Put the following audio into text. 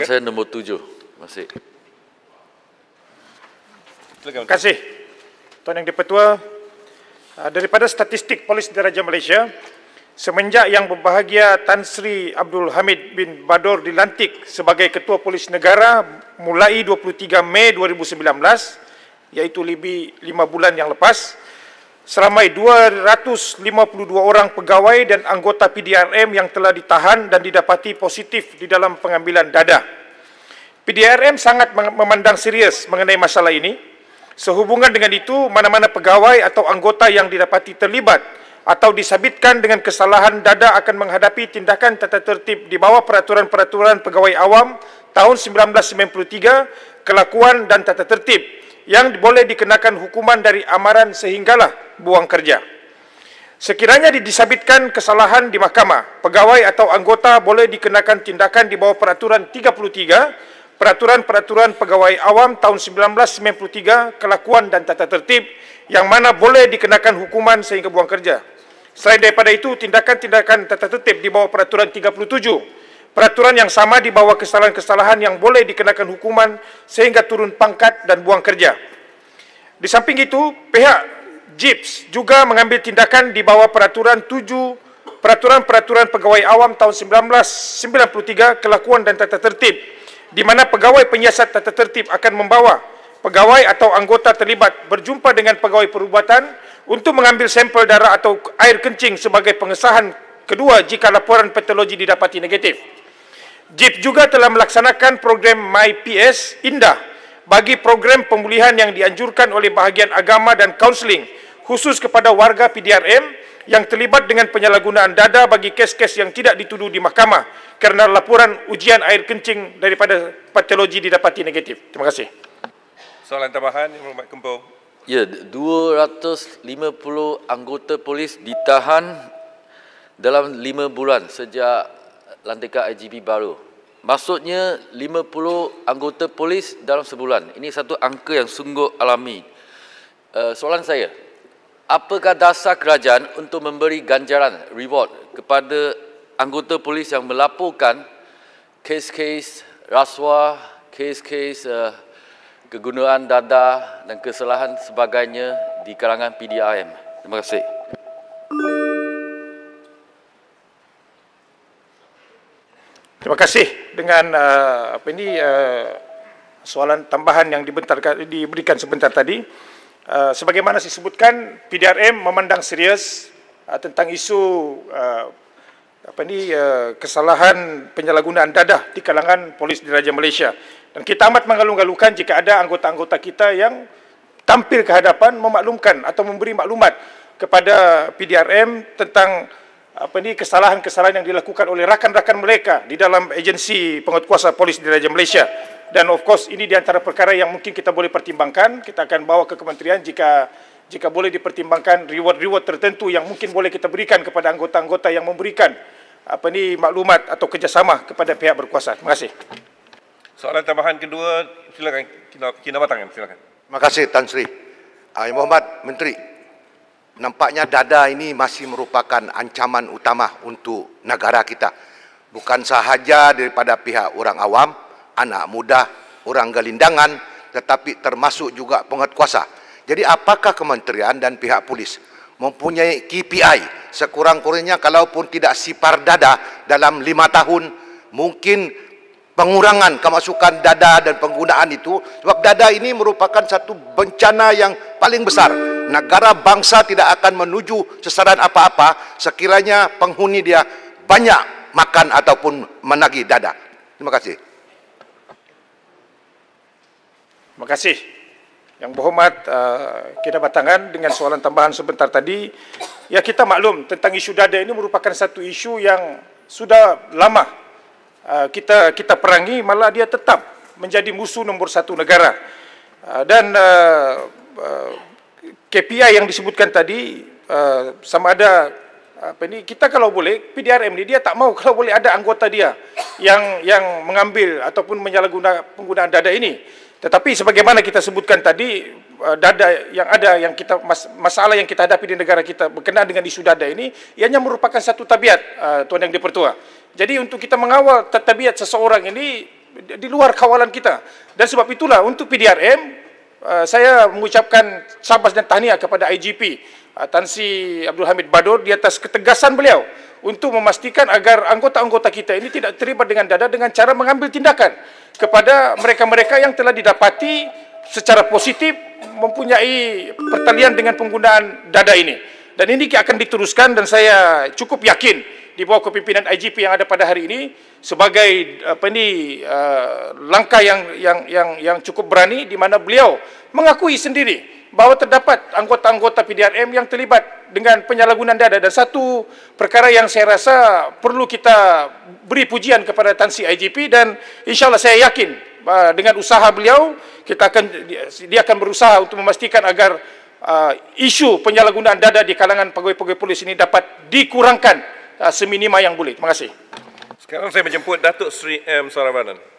Soalan saya nombor tujuh. Silakan. Terima kasih. Tuan Yang Dipertua, uh, daripada statistik Polis Diraja Malaysia, semenjak yang berbahagia Tan Sri Abdul Hamid bin Bador dilantik sebagai Ketua Polis Negara mulai 23 Mei 2019, iaitu lebih lima bulan yang lepas, seramai 252 orang pegawai dan anggota PDRM yang telah ditahan dan didapati positif di dalam pengambilan dada. PDRM sangat memandang serius mengenai masalah ini. Sehubungan dengan itu, mana-mana pegawai atau anggota yang didapati terlibat atau disabitkan dengan kesalahan dada akan menghadapi tindakan tata tertib di bawah peraturan-peraturan pegawai awam tahun 1993, kelakuan dan tata tertib yang boleh dikenakan hukuman dari amaran sehinggalah buang kerja. Sekiranya disabitkan kesalahan di mahkamah, pegawai atau anggota boleh dikenakan tindakan di bawah peraturan 33 peraturan-peraturan pegawai awam tahun 1993 kelakuan dan tata tertib yang mana boleh dikenakan hukuman sehingga buang kerja. Selain daripada itu, tindakan-tindakan tata tertib di bawah peraturan 37 peraturan yang sama di bawah kesalahan-kesalahan yang boleh dikenakan hukuman sehingga turun pangkat dan buang kerja. Di samping itu, pihak JIPS juga mengambil tindakan di bawah peraturan 7 peraturan-peraturan pegawai awam tahun 1993 kelakuan dan tata tertib di mana pegawai penyiasat tata tertib akan membawa pegawai atau anggota terlibat berjumpa dengan pegawai perubatan untuk mengambil sampel darah atau air kencing sebagai pengesahan kedua jika laporan patologi didapati negatif. JIP juga telah melaksanakan program MyPS Indah bagi program pemulihan yang dianjurkan oleh bahagian agama dan kaunseling khusus kepada warga PDRM yang terlibat dengan penyalahgunaan dada bagi kes-kes yang tidak dituduh di mahkamah kerana laporan ujian air kencing daripada patologi didapati negatif. Terima kasih. Soalan tambahan Yang Berhormat Kempung. Ya, 250 anggota polis ditahan dalam 5 bulan sejak lantikan IGP baru. Maksudnya 50 anggota polis dalam sebulan. Ini satu angka yang sungguh alami. Uh, soalan saya, apakah dasar kerajaan untuk memberi ganjaran reward kepada anggota polis yang melaporkan kes-kes rasuah, kes-kes uh, kegunaan dada dan kesalahan sebagainya di kalangan PDRM. Terima kasih. Terima kasih dengan uh, apa ini uh, soalan tambahan yang dibentarkan diberikan sebentar tadi. Uh, sebagaimana saya sebutkan, PDRM memandang serius uh, tentang isu uh, apa ini uh, kesalahan penyalahgunaan dadah di kalangan polis diraja Malaysia. Dan kita amat mengalung-alungkan jika ada anggota-anggota kita yang tampil ke hadapan memaklumkan atau memberi maklumat kepada PDRM tentang apa ini kesalahan-kesalahan yang dilakukan oleh rakan-rakan mereka di dalam agensi penguatkuasa polis diraja Malaysia dan of course ini di antara perkara yang mungkin kita boleh pertimbangkan kita akan bawa ke kementerian jika jika boleh dipertimbangkan reward-reward tertentu yang mungkin boleh kita berikan kepada anggota-anggota yang memberikan apa ni maklumat atau kerjasama kepada pihak berkuasa. Terima kasih. Soalan tambahan kedua, silakan Kina Batangan, silakan. Terima kasih Tan Sri. Ah, Muhammad Menteri, nampaknya dada ini masih merupakan ancaman utama untuk negara kita. Bukan sahaja daripada pihak orang awam, anak muda, orang gelindangan, tetapi termasuk juga penguatkuasa. Jadi apakah kementerian dan pihak polis mempunyai KPI sekurang-kurangnya kalaupun tidak sipar dada dalam lima tahun, mungkin pengurangan kemasukan dada dan penggunaan itu sebab dada ini merupakan satu bencana yang paling besar. Negara bangsa tidak akan menuju sesaran apa-apa sekiranya penghuni dia banyak makan ataupun menagih dada. Terima kasih. Terima kasih. Yang berhormat uh, kita batangan dengan soalan tambahan sebentar tadi. Ya kita maklum tentang isu dada ini merupakan satu isu yang sudah lama uh, kita kita perangi malah dia tetap menjadi musuh nombor satu negara. Uh, dan uh, uh, KPI yang disebutkan tadi uh, sama ada apa ini kita kalau boleh PDRM ni dia tak mau kalau boleh ada anggota dia yang yang mengambil ataupun menyalahguna penggunaan dada ini. Tetapi sebagaimana kita sebutkan tadi uh, dada yang ada yang kita masalah yang kita hadapi di negara kita berkenaan dengan isu dada ini ianya merupakan satu tabiat uh, tuan yang dipertua. Jadi untuk kita mengawal tabiat seseorang ini di luar kawalan kita. Dan sebab itulah untuk PDRM uh, saya mengucapkan sabas dan tahniah kepada IGP uh, Tan Sri Abdul Hamid Badur di atas ketegasan beliau untuk memastikan agar anggota-anggota kita ini tidak terlibat dengan dada dengan cara mengambil tindakan kepada mereka-mereka yang telah didapati secara positif mempunyai pertalian dengan penggunaan dada ini. Dan ini akan diteruskan dan saya cukup yakin di bawah kepimpinan IGP yang ada pada hari ini sebagai apa ni uh, langkah yang yang yang yang cukup berani di mana beliau mengakui sendiri bahawa terdapat anggota-anggota PDRM yang terlibat dengan penyalahgunaan dada dan satu perkara yang saya rasa perlu kita beri pujian kepada Tan Sri IGP dan insyaallah saya yakin uh, dengan usaha beliau kita akan dia akan berusaha untuk memastikan agar uh, isu penyalahgunaan dada di kalangan pegawai-pegawai polis ini dapat dikurangkan uh, seminima yang boleh. Terima kasih. Sekarang saya menjemput Datuk Seri M. Saravanan.